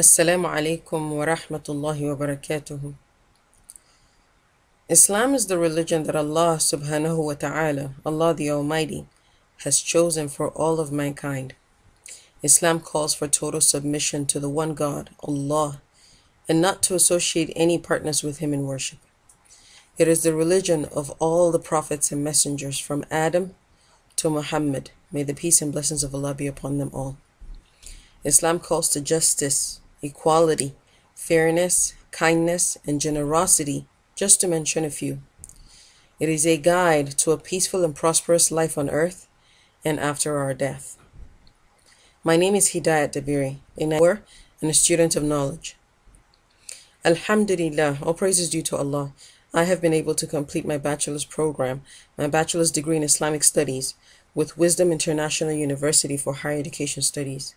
Assalamu alaikum wa rahmatullahi wa barakatuhu. Islam is the religion that Allah subhanahu wa ta'ala, Allah the Almighty, has chosen for all of mankind. Islam calls for total submission to the one God, Allah, and not to associate any partners with Him in worship. It is the religion of all the prophets and messengers from Adam to Muhammad. May the peace and blessings of Allah be upon them all. Islam calls to justice, equality, fairness, kindness, and generosity, just to mention a few. It is a guide to a peaceful and prosperous life on earth and after our death. My name is Hidayat Dabiri, a knower and a student of knowledge. Alhamdulillah, all praise is due to Allah. I have been able to complete my bachelor's program, my bachelor's degree in Islamic Studies, with Wisdom International University for Higher Education Studies.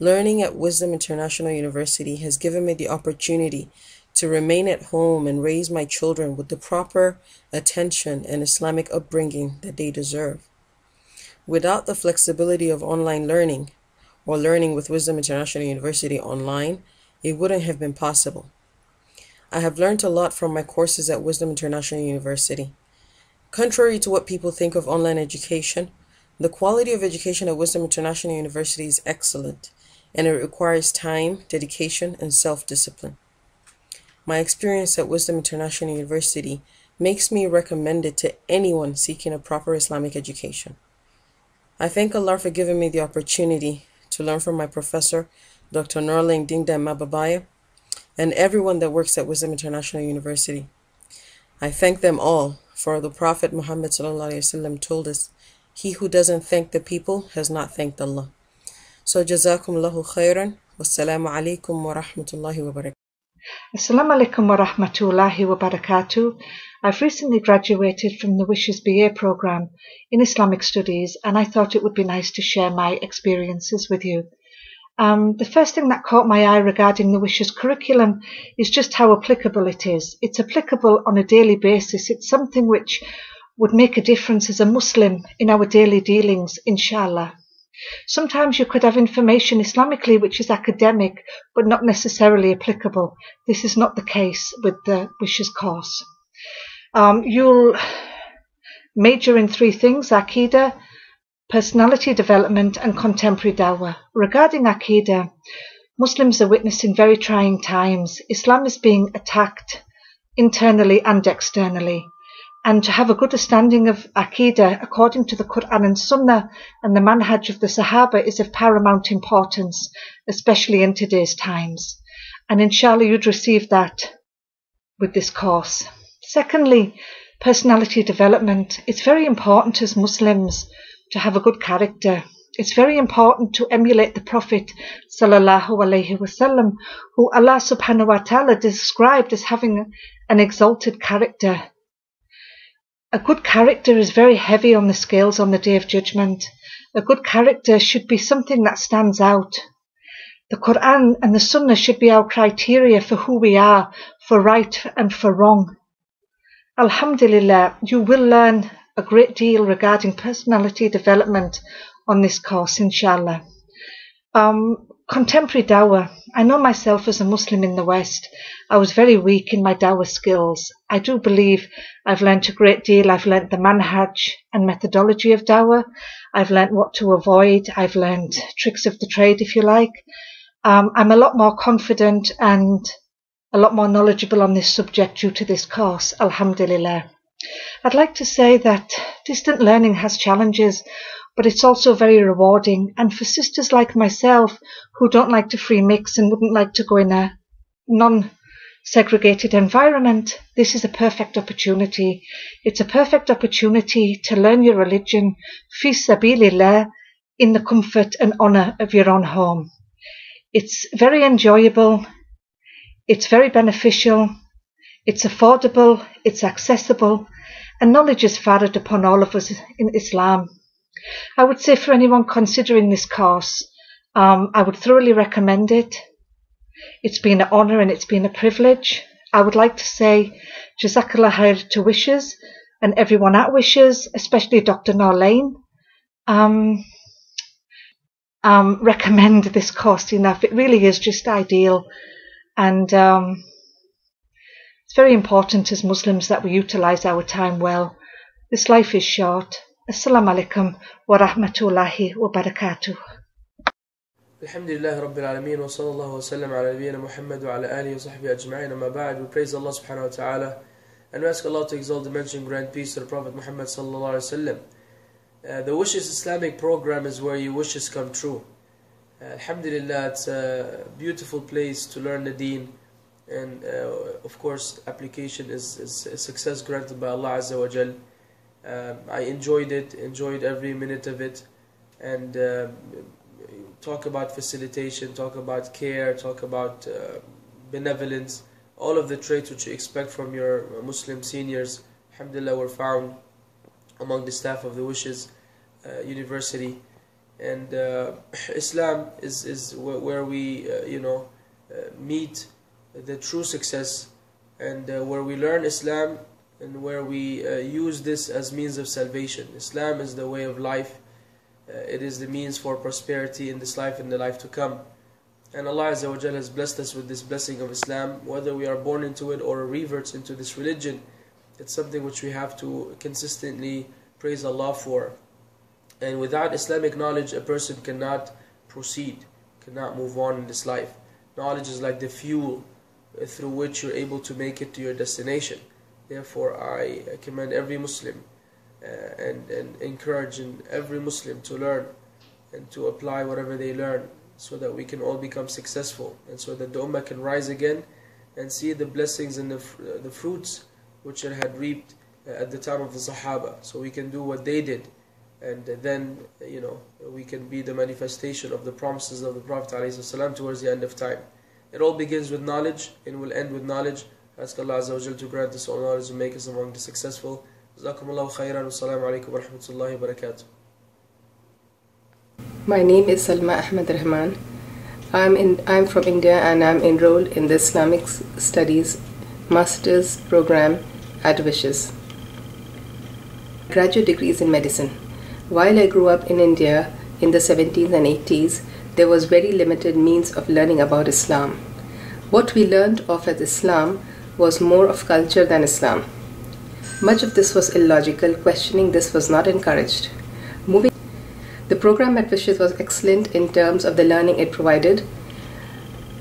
Learning at Wisdom International University has given me the opportunity to remain at home and raise my children with the proper attention and Islamic upbringing that they deserve. Without the flexibility of online learning or learning with Wisdom International University online, it wouldn't have been possible. I have learned a lot from my courses at Wisdom International University. Contrary to what people think of online education, the quality of education at Wisdom International University is excellent and it requires time, dedication, and self discipline. My experience at Wisdom International University makes me recommend it to anyone seeking a proper Islamic education. I thank Allah for giving me the opportunity to learn from my professor, Dr. Norlain Dindang Mababaya, and everyone that works at Wisdom International University. I thank them all, for the Prophet Muhammad told us, He who doesn't thank the people has not thanked Allah. So jazakumullahu khairan. Wassalamu alaikum wa rahmatullahi wa barakatuh. Assalamu alaikum wa rahmatullahi wa barakatuh. I've recently graduated from the Wishes BA program in Islamic Studies and I thought it would be nice to share my experiences with you. Um, the first thing that caught my eye regarding the Wishes curriculum is just how applicable it is. It's applicable on a daily basis. It's something which would make a difference as a Muslim in our daily dealings, inshallah. Sometimes you could have information Islamically which is academic but not necessarily applicable. This is not the case with the Wishes course. Um, you'll major in three things, Aqidah, personality development and contemporary dawah. Regarding Aqidah, Muslims are witnessing very trying times. Islam is being attacked internally and externally. And to have a good understanding of Aqidah according to the Quran and Sunnah and the manhaj of the Sahaba is of paramount importance, especially in today's times. And inshallah you'd receive that with this course. Secondly, personality development. It's very important as Muslims to have a good character. It's very important to emulate the Prophet sallallahu alaihi wasallam, who Allah subhanahu wa ta'ala described as having an exalted character. A good character is very heavy on the scales on the day of judgment. A good character should be something that stands out. The Quran and the Sunnah should be our criteria for who we are, for right and for wrong. Alhamdulillah, you will learn a great deal regarding personality development on this course, inshallah. Um, contemporary dawah. I know myself as a Muslim in the West. I was very weak in my dawah skills. I do believe I've learnt a great deal. I've learnt the manhaj and methodology of dawah. I've learnt what to avoid. I've learnt tricks of the trade, if you like. Um, I'm a lot more confident and a lot more knowledgeable on this subject due to this course, alhamdulillah. I'd like to say that distant learning has challenges, but it's also very rewarding. And for sisters like myself who don't like to free mix and wouldn't like to go in a non segregated environment, this is a perfect opportunity. It's a perfect opportunity to learn your religion, fi sabilillah, in the comfort and honour of your own home. It's very enjoyable. It's very beneficial. It's affordable. It's accessible. And knowledge is fathered upon all of us in Islam. I would say for anyone considering this course, um, I would thoroughly recommend it. It's been an honour and it's been a privilege. I would like to say Jazakallah khair to Wishes and everyone at Wishes, especially Dr. Norlain. Um, um, recommend this course enough. It really is just ideal. And um, it's very important as Muslims that we utilize our time well. This life is short. Assalamu alaikum wa rahmatullahi wa barakatuh. الحمد لله رب العالمين وصلى الله وسلم على نبينا محمد وعلى آله وصحبه أجمعين أما بعد we praise Allah subhanahu wa ta'ala and we ask Allah to exalt the mentioned grand peace to the Prophet Muhammad sallallahu alaihi wasallam uh, the Wishes Islamic program is where your wishes come true uh, Alhamdulillah it's a beautiful place to learn the deen and uh, of course application is, is a success granted by Allah Azza wa Jal um, I enjoyed it enjoyed every minute of it and uh, talk about facilitation, talk about care, talk about uh, benevolence, all of the traits which you expect from your Muslim seniors, alhamdulillah, were found among the staff of the Wishes uh, University. And uh, Islam is, is where we, uh, you know, uh, meet the true success and uh, where we learn Islam and where we use this as means of salvation. Islam is the way of life uh, it is the means for prosperity in this life and the life to come. And Allah Azza has blessed us with this blessing of Islam, whether we are born into it or reverts into this religion. It's something which we have to consistently praise Allah for. And without Islamic knowledge, a person cannot proceed, cannot move on in this life. Knowledge is like the fuel uh, through which you're able to make it to your destination. Therefore, I commend every Muslim uh, and, and every Muslim to learn and to apply whatever they learn so that we can all become successful and so that the Ummah can rise again and see the blessings and the, uh, the fruits which it had reaped uh, at the time of the Sahaba. So we can do what they did and then, you know, we can be the manifestation of the promises of the Prophet ﷺ towards the end of time. It all begins with knowledge and will end with knowledge Ask Allah Azza to grant us all knowledge and make us among the successful. جزاكم الله خيرا والسلام عليكم ورحمة الله وبركاته My name is Salma Ahmed Rahman. I'm, in, I'm from India and I'm enrolled in the Islamic Studies Master's Program at Wishes. Graduate degrees in medicine. While I grew up in India in the 70s and 80s, there was very limited means of learning about Islam. What we learned of as Islam was more of culture than Islam. Much of this was illogical, questioning this was not encouraged. Moving the program at Wishes was excellent in terms of the learning it provided.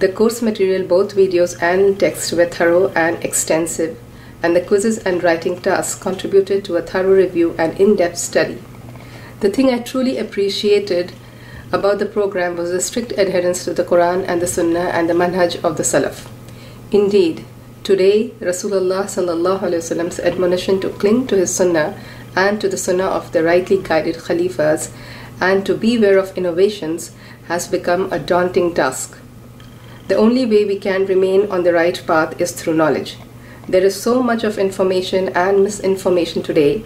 The course material, both videos and text, were thorough and extensive, and the quizzes and writing tasks contributed to a thorough review and in depth study. The thing I truly appreciated about the program was the strict adherence to the Quran and the Sunnah and the manhaj of the Salaf. Indeed, Today, Rasulullah sallallahu admonition to cling to his sunnah and to the sunnah of the rightly guided khalifas and to beware of innovations has become a daunting task. The only way we can remain on the right path is through knowledge. There is so much of information and misinformation today.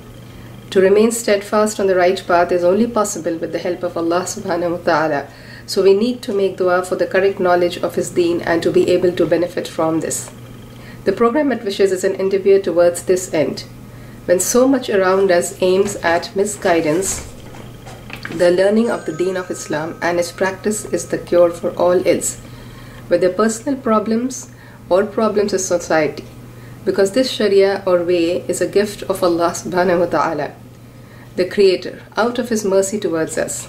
To remain steadfast on the right path is only possible with the help of Allah subhanahu wa ta'ala. So we need to make dua for the correct knowledge of His deen and to be able to benefit from this. The program at Wishes is an endeavor towards this end. When so much around us aims at misguidance, the learning of the Deen of Islam and its practice is the cure for all ills, whether personal problems or problems of society, because this Sharia or way is a gift of Allah subhanahu wa ta'ala, the Creator, out of His mercy towards us.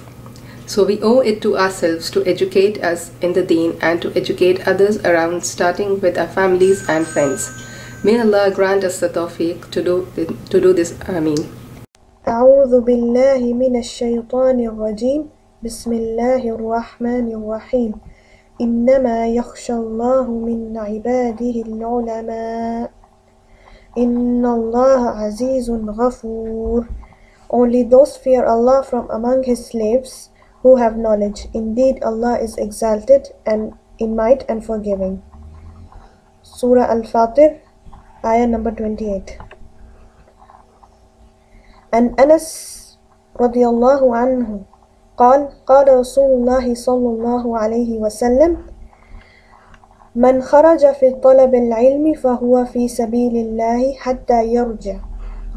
So we owe it to ourselves to educate us in the deen and to educate others around, starting with our families and friends. May Allah grant us the tawfiq to do, to do this. Ameen. أعوذ بالله من الشيطان الرجيم بسم الله الرحمن الرحيم إنما يخشى الله من عباده العلماء إن الله عزيز غفور Only those fear Allah from among his slaves who have knowledge. Indeed, Allah is exalted and in might and forgiving. Surah Al-Fatir, ayah number 28. And Anas radiallahu anhu قال قال رسول الله صلى الله عليه وسلم من خرج في طلب العلم فهو في سبيل الله حتى يرجع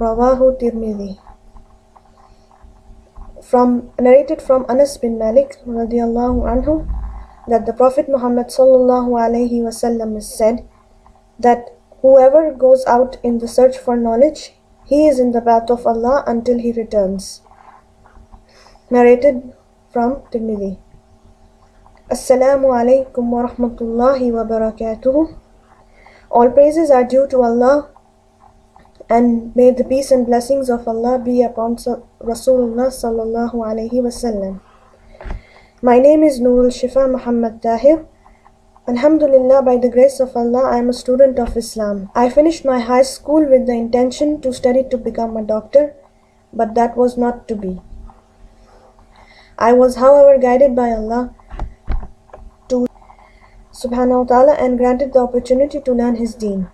رواه الترمذي from narrated from Anas bin Malik radiallahu anhu that the Prophet Muhammad sallallahu alaihi wasallam said that whoever goes out in the search for knowledge, he is in the path of Allah until he returns. Narrated from Tirmidhi. Assalamu alaikum wa rahmatullahi wa barakatuh. All praises are due to Allah and may the peace and blessings of Allah be upon Rasulullah sallallahu alaihi wasallam. My name is Nurul Shifa Muhammad Tahir. Alhamdulillah, by the grace of Allah, I am a student of Islam. I finished my high school with the intention to study to become a doctor, but that was not to be. I was, however, guided by Allah to subhanahu wa ta'ala and granted the opportunity to learn his deen.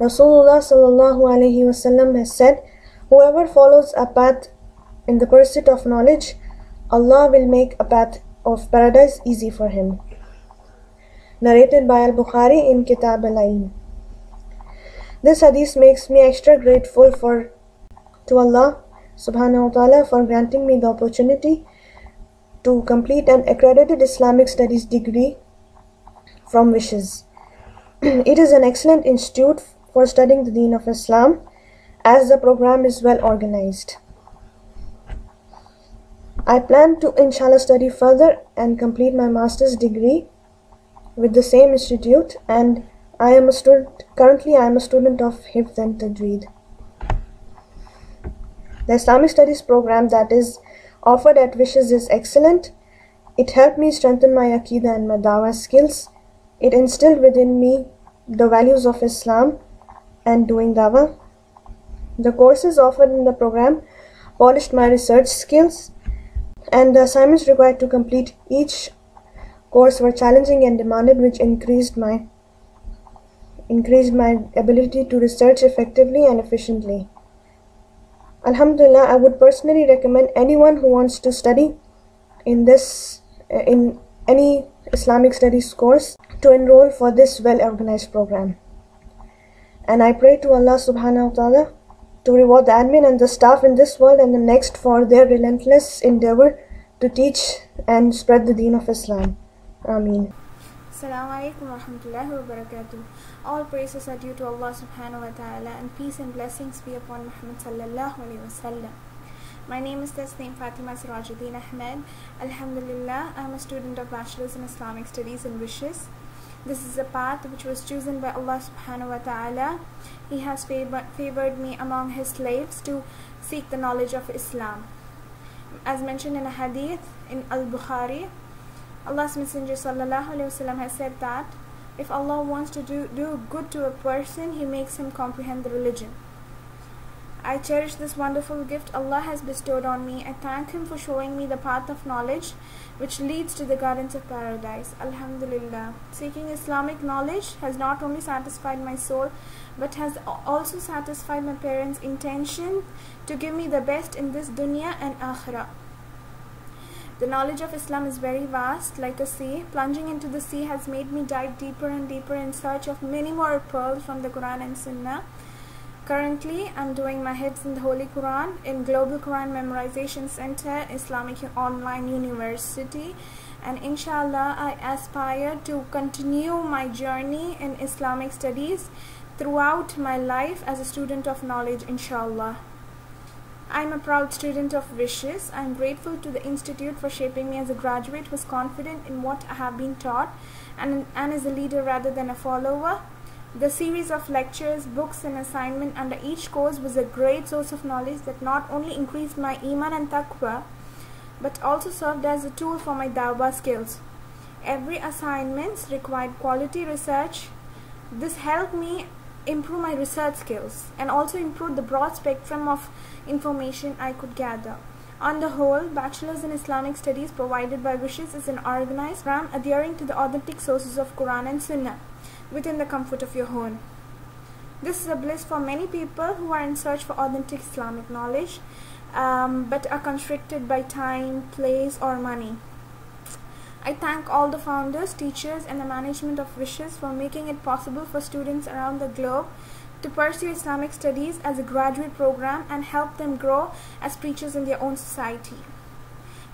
Rasulullah sallallahu has said, Whoever follows a path in the pursuit of knowledge, Allah will make a path of paradise easy for him. Narrated by Al Bukhari in Kitab al Ilm. This hadith makes me extra grateful for to Allah subhanahu wa ta'ala for granting me the opportunity to complete an accredited Islamic studies degree from Wishes. it is an excellent institute for studying the deen of Islam as the program is well organized. I plan to inshallah study further and complete my master's degree with the same institute and I am a student currently I am a student of Hifz and Tajweed. The Islamic studies program that is offered at Wishes is excellent. It helped me strengthen my Aqidah and my Dawah skills. It instilled within me the values of Islam and doing Dawah. The courses offered in the program polished my research skills and the assignments required to complete each course were challenging and demanded which increased my increased my ability to research effectively and efficiently. Alhamdulillah, I would personally recommend anyone who wants to study in this in any Islamic studies course to enroll for this well organized program. And I pray to Allah subhanahu wa ta'ala to reward the admin and the staff in this world and the next for their relentless endeavor to teach and spread the deen of Islam. Ameen. Assalamu alaikum wa rahmatullahi wa barakatuh. All praises are due to Allah subhanahu wa ta'ala and peace and blessings be upon Muhammad sallallahu alayhi wa sallam. My name is Tasneem Fatima Sirajuddin Ahmed. Alhamdulillah, I am a student of Bachelor's in Islamic Studies and Wishes. This is a path which was chosen by Allah subhanahu wa ta'ala. He has favored, me among His slaves to seek the knowledge of Islam. As mentioned in a hadith in Al Bukhari, Allah's Messenger sallallahu alaihi wasallam has said that if Allah wants to do, do good to a person, He makes him comprehend the religion. I cherish this wonderful gift Allah has bestowed on me. I thank Him for showing me the path of knowledge which leads to the gardens of paradise. Alhamdulillah. Seeking Islamic knowledge has not only satisfied my soul but has also satisfied my parents' intention to give me the best in this dunya and akhirah. The knowledge of Islam is very vast, like a sea. Plunging into the sea has made me dive deeper and deeper in search of many more pearls from the Quran and Sunnah. Currently, I'm doing my hifz in the Holy Quran in Global Quran Memorization Center, Islamic Online University. And inshallah, I aspire to continue my journey in Islamic studies throughout my life as a student of knowledge, inshallah. I'm a proud student of Wishes. I'm grateful to the Institute for shaping me as a graduate who's confident in what I have been taught and, and is a leader rather than a follower. The series of lectures, books, and assignment under each course was a great source of knowledge that not only increased my iman and taqwa, but also served as a tool for my dawah skills. Every assignment required quality research. This helped me improve my research skills and also improve the broad spectrum of information I could gather. On the whole, Bachelor's in Islamic Studies provided by Wishes is an organized program adhering to the authentic sources of Quran and Sunnah within the comfort of your home. This is a bliss for many people who are in search for authentic Islamic knowledge um, but are constricted by time, place, or money. I thank all the founders, teachers, and the management of Wishes for making it possible for students around the globe to pursue Islamic studies as a graduate program and help them grow as preachers in their own society.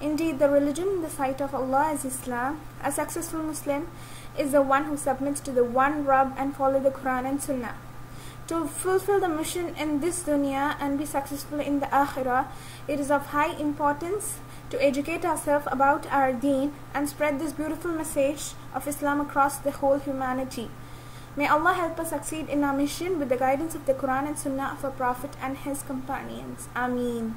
Indeed, the religion in the sight of Allah is Islam. A successful Muslim is the one who submits to the one Rabb and follow the Quran and Sunnah. To fulfill the mission in this dunya and be successful in the akhirah, it is of high importance to educate ourselves about our deen and spread this beautiful message of Islam across the whole humanity. May Allah help us succeed in our mission with the guidance of the Quran and Sunnah of our Prophet and his companions. Ameen.